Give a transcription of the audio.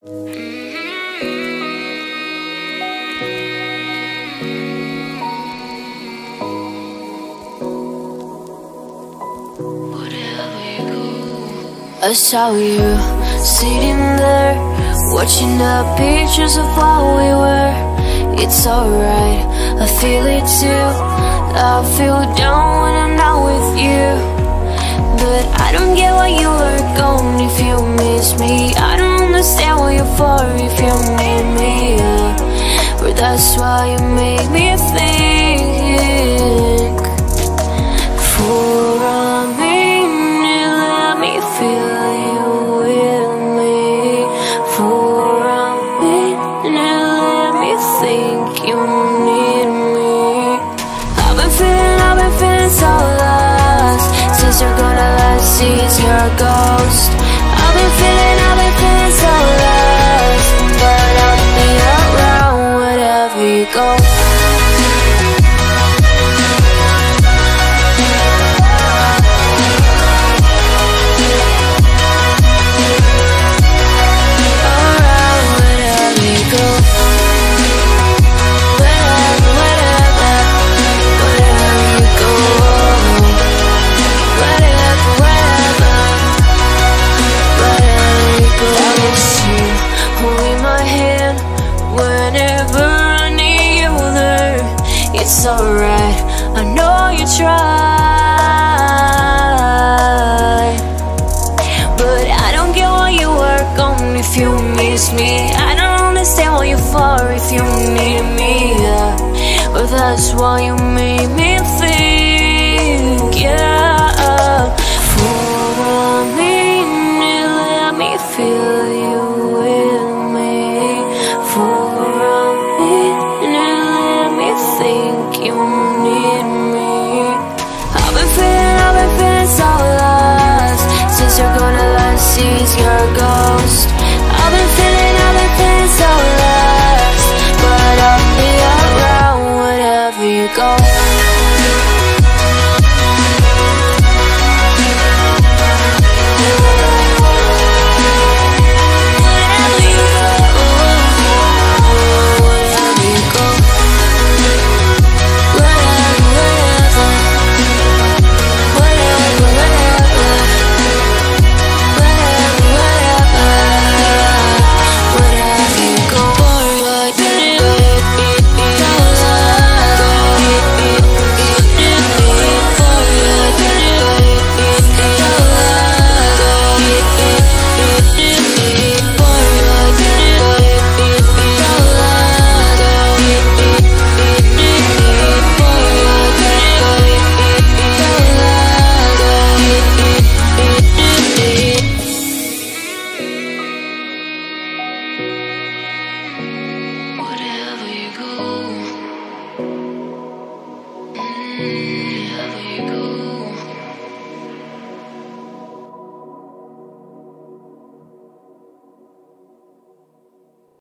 I saw you sitting there Watching the pictures of what we were. It's alright, I feel it too. I feel down when I'm not with you. But I don't get why you were gone if you miss me. I don't for if you need me. But that's why you make me think. For a minute let me feel you with me. For a minute let me think you need me. I've been feeling, I've been feeling so lost. Since you're gonna let see your ghost try But I don't get what you work on if you miss me I don't understand what you're for if you need me yeah. But that's why you made me think yeah. For a minute let me feel you with me For a minute let me think you need me Mm-hmm.